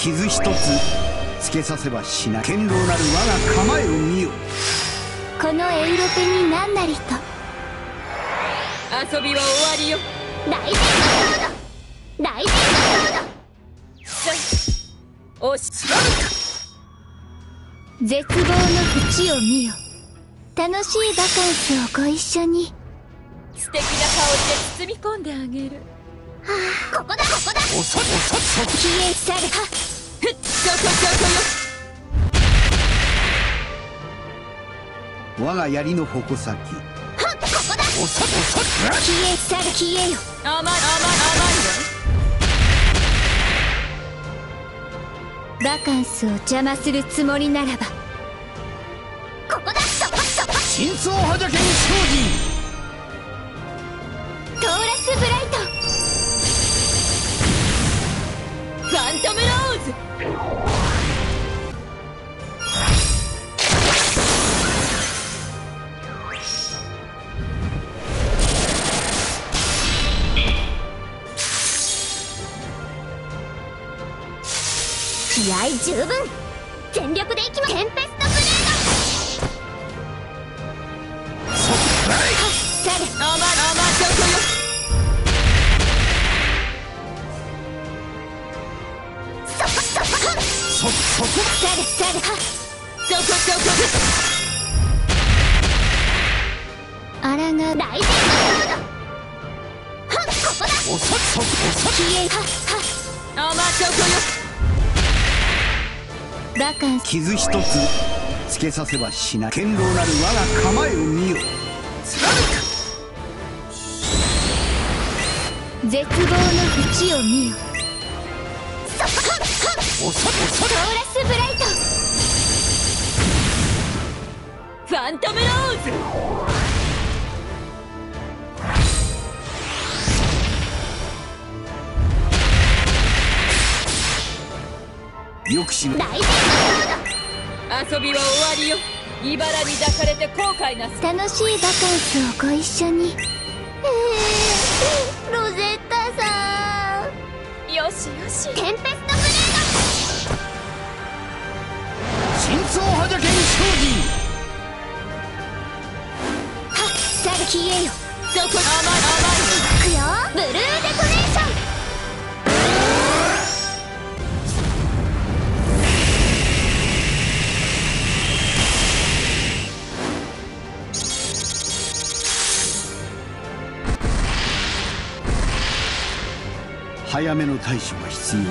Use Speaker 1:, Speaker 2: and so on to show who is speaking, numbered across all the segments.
Speaker 1: 傷一つつけさせばしない。堅牢なる我が構えを見よ。
Speaker 2: このエウロペに何なりと。
Speaker 3: 遊びは終わりよ。
Speaker 2: 大事なロード大事なロード
Speaker 3: おし
Speaker 2: 絶望の淵を見よ。楽しいバカンスをご一緒に。
Speaker 3: 素敵な香りで包み込んであげる。
Speaker 2: はあここだ。ここだ。
Speaker 1: おさおさそ
Speaker 2: 消え去るは
Speaker 3: ふっ。そこそこよ
Speaker 1: 我が槍の矛先
Speaker 2: はここだ
Speaker 1: おさおさ
Speaker 2: 消え去る消えよ
Speaker 3: 甘い甘い甘い
Speaker 2: バカンスを邪魔するつもりならばここだそこそこ
Speaker 1: 真相覇者剣精
Speaker 2: トー十分全力で。いきまテンペストブレー
Speaker 1: そらい
Speaker 2: ドさる
Speaker 3: 甘い甘いそこよ
Speaker 2: そこそこ
Speaker 1: そそこ
Speaker 2: さるさるは
Speaker 3: そこそこ
Speaker 2: あらが大事バカンス
Speaker 1: 傷一つつけさせばしない堅牢なる我が構えを見よ。
Speaker 2: 絶望の淵を見よ。そこ
Speaker 1: おさおさ
Speaker 2: トーラスブライト。
Speaker 3: ファントムローズ
Speaker 1: よくしろ
Speaker 2: 大事
Speaker 3: 遊びは終わりよ。茨に抱かれて後悔なす。
Speaker 2: ド楽しいバカンスをご一緒に。えー、ロゼッタさん。
Speaker 3: よしよし。
Speaker 2: テンペストブレー
Speaker 1: 真相覇者剣精
Speaker 2: ドはっさる消えよ。
Speaker 3: そこ甘い甘い。
Speaker 2: いくよ。ブルーデトネ
Speaker 1: 早めの対処が必要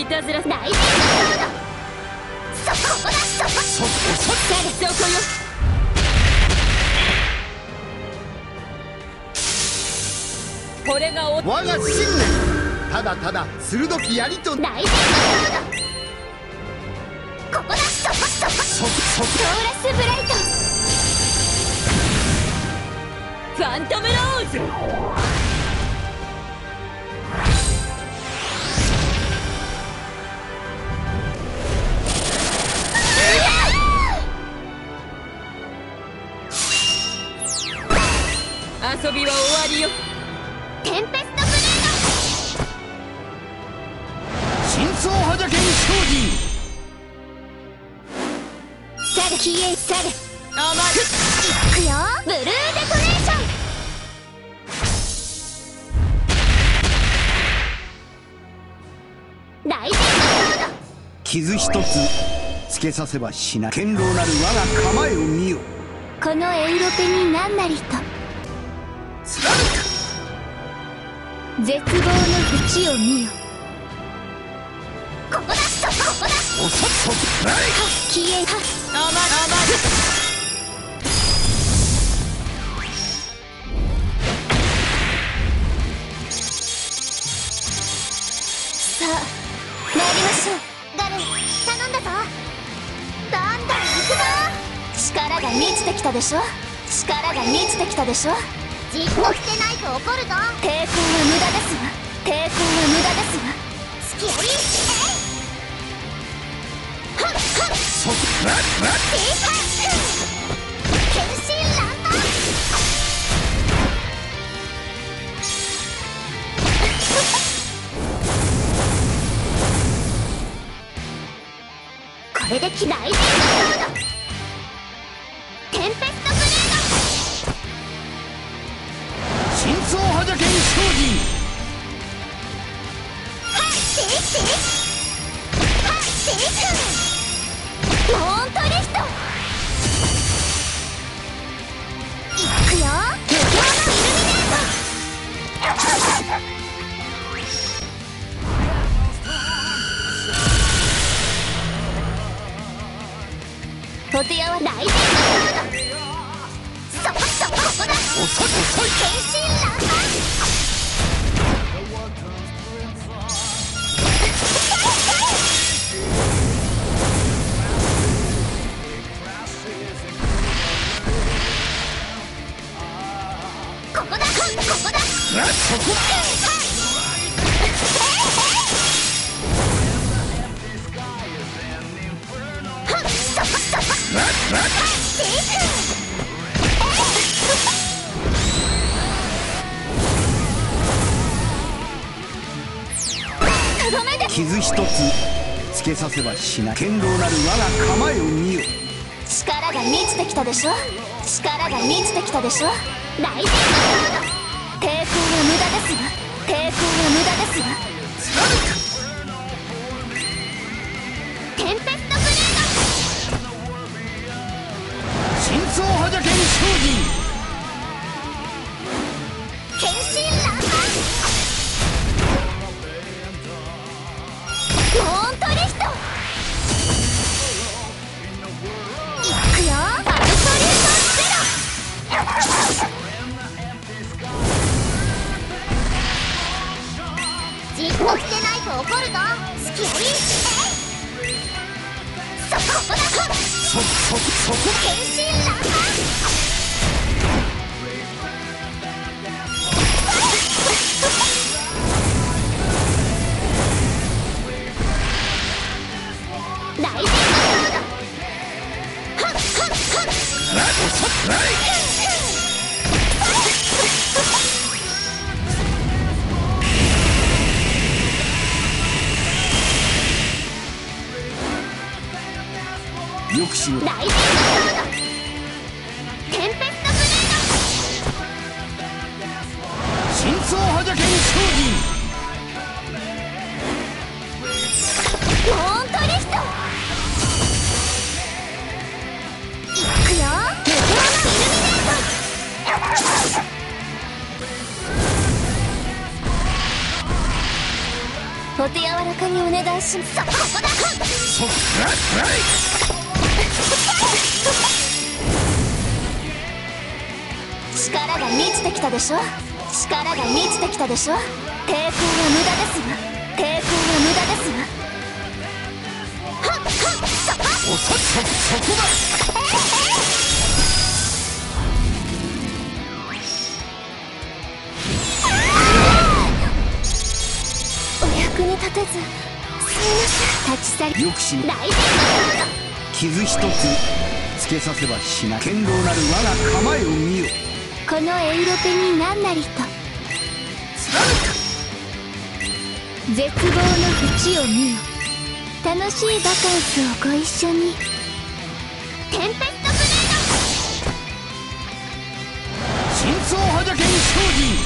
Speaker 3: いたずら
Speaker 2: 大事なロードそこだそこ
Speaker 1: そおさ
Speaker 2: さる
Speaker 3: そこよこれがお
Speaker 1: 我が信念。ただただ鋭き槍と。
Speaker 2: 大事そこそ
Speaker 1: そ
Speaker 2: トーラスブライト。
Speaker 3: ファントムローズ。遊びは終わりよ。
Speaker 2: 消え去る
Speaker 3: 甘い
Speaker 2: いくよ。ブルーデトネーション。
Speaker 1: 傷一つつけさせばしない。堅牢なる我が構えを見よ。
Speaker 2: このエウロペに何なりと。絶望の淵を見よ。ここだ消えは
Speaker 3: 甘い甘い
Speaker 2: さあ参りましょう。ガル頼んだぞ。どんどん行くぞ。力が満ちてきたでしょ力が満ちてきたでしょじっとしてないと怒るぞ。抵抗は無駄ですわ抵抗は無駄ですわ隙ありえい速正解これで機内ードテンペストレー。ド
Speaker 1: じゃけん
Speaker 2: はっはっトリフトいくよ。無料のイルミネートお手柔らいそこそこ。ここだ
Speaker 1: 遅い。遅い
Speaker 2: 変身ラン
Speaker 1: 傷一つつけさせばしない。堅牢なる我が構えを見よ。
Speaker 2: 力が満ちてきたでしょ？力が満ちてきたでしょ？ライズ Ah! にお願いします。そこだ
Speaker 1: そはい
Speaker 2: 力が満ちてきたでしょ力が満ちてきたでしょ抵抗は無駄ですわ抵抗は無駄ですわ
Speaker 1: よくし傷一つつけさせばしない。堅牢なる我が構えを見よ。
Speaker 2: このエイロペに何なりと。絶望の淵を見よ。楽しいバカンスをご一緒に。テンペストブレー
Speaker 1: 真相派じゃけん精進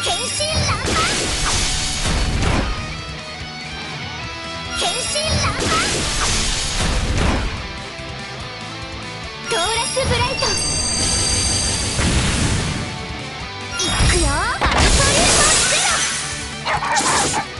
Speaker 2: ド変身ララスブライト。いくよ。アブソリュートゼロ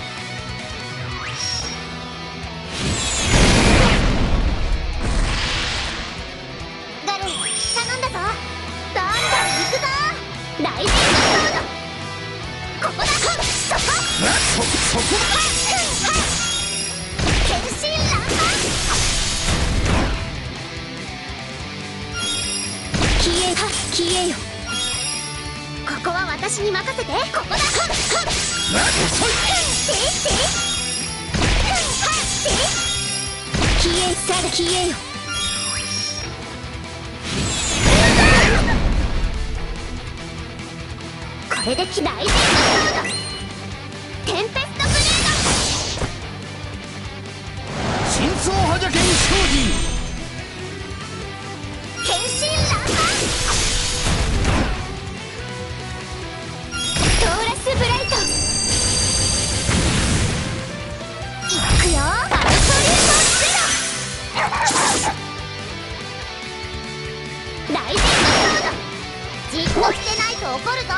Speaker 2: これできないテンペストブレー。ド
Speaker 1: 真相覇者剣商人
Speaker 2: 変身ランマトー。ラスブライトいくよアルトリゼロライジングモー。ドじっとしてないと怒るぞ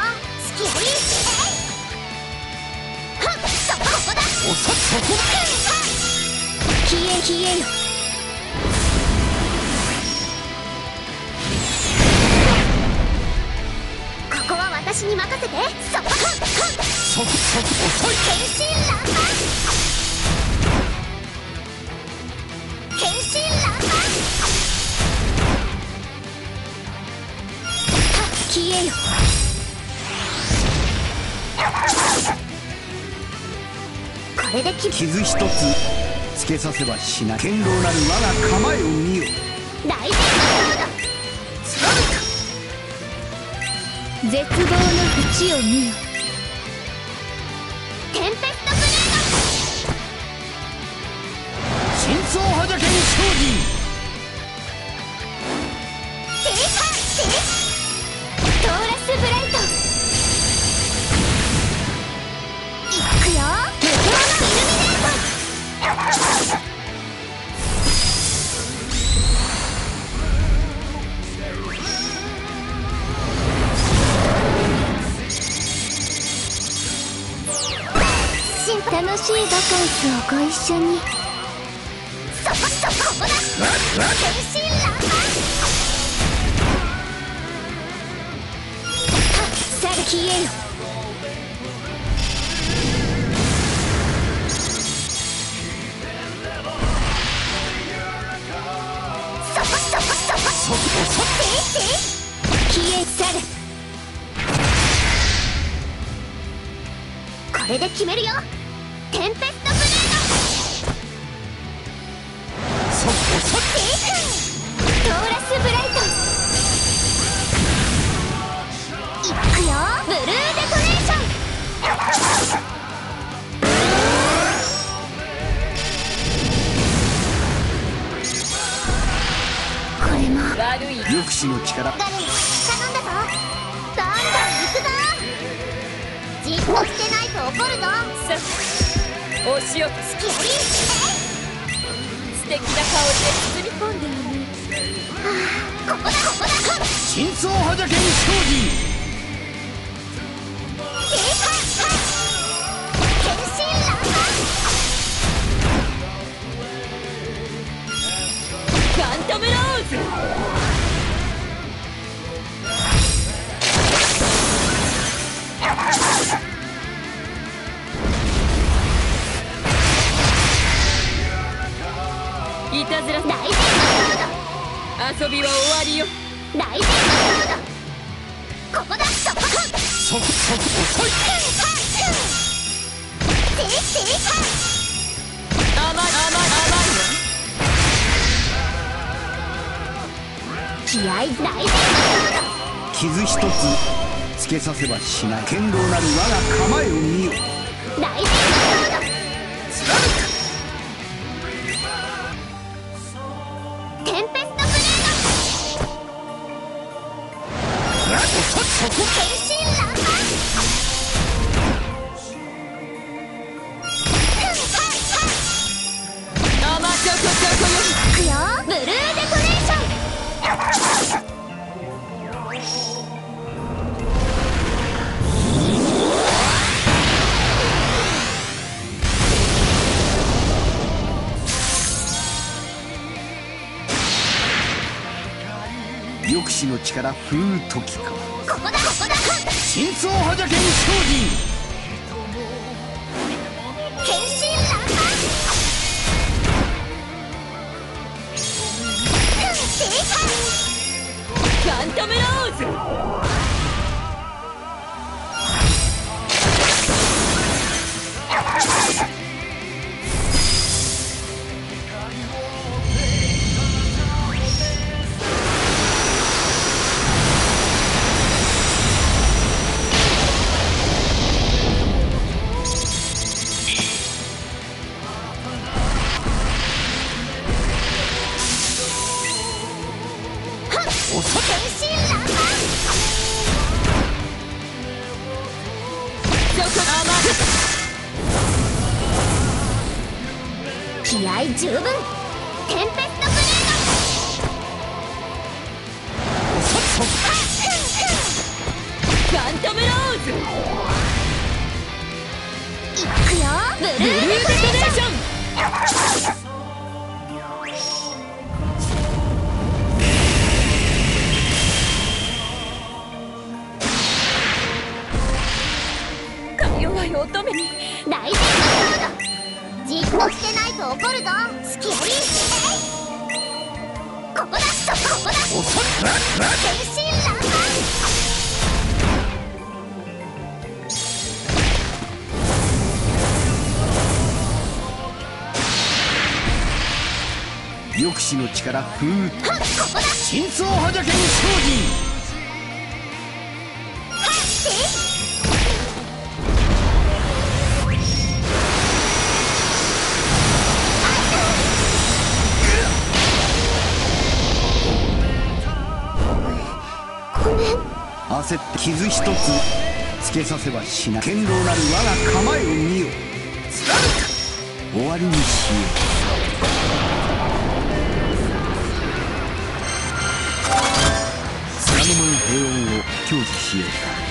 Speaker 2: 私に任せて。そこ
Speaker 1: そこそこ遅い
Speaker 2: 変身ランマ変身ランマはっ消えよこれで
Speaker 1: 傷一つつけさせばしない堅牢なる我が構えを見よ。
Speaker 2: ライジングモード絶望の淵を見よテンペストブレー
Speaker 1: 真相覇者剣商人
Speaker 2: ドスをご一緒に。そこそここだ変身ランマさあ消えよそこそこそこ。
Speaker 1: そこそこ
Speaker 2: 消え去れこれで決めるよ。
Speaker 1: 抑止の力。
Speaker 2: ガ頼んだぞ。どんどん行くぞ。じっとしてないと怒るぞ。
Speaker 3: さお仕置き
Speaker 2: スキアリ
Speaker 3: 素敵な香りで包み込んである
Speaker 2: ここだここだ。
Speaker 1: 真相覇者剣商人
Speaker 2: 正反変身ランマ
Speaker 3: ガントムローズいたずら
Speaker 2: ライジングモ
Speaker 3: 遊びは終わりよ。
Speaker 2: ードライジングモードここだ。そこ
Speaker 1: そこそこ遅い
Speaker 2: 正正反
Speaker 3: 甘い甘い甘
Speaker 2: 気合ライジングモー
Speaker 1: 傷一つつけさせばしない。堅牢なる我が構えを見よ。
Speaker 2: ドラ
Speaker 1: 抑止の力振るう時か
Speaker 2: ここだ。ここだ
Speaker 1: 真相覇者剣商人
Speaker 2: 変身ランマ正反
Speaker 3: ガントムローズ
Speaker 4: 気合十分。テンペストブレー
Speaker 3: ド。ァントムローズ。
Speaker 4: いくよ。ブル
Speaker 3: ーデ
Speaker 4: ト
Speaker 3: ネー
Speaker 4: ション。
Speaker 3: 弱い乙女に
Speaker 4: ライジングソードじっとしてないと怒るぞ。スキアリえいここだそここだ天真爛漫
Speaker 1: 抑止の力ふーっ
Speaker 4: はっここだ。
Speaker 1: 真相はじゃけん精
Speaker 4: は
Speaker 1: 焦って傷一つつけさせはしない。堅牢なる我が構えを見よ。貫く終わりにしよう。つかの間の平穏を享受しよう。か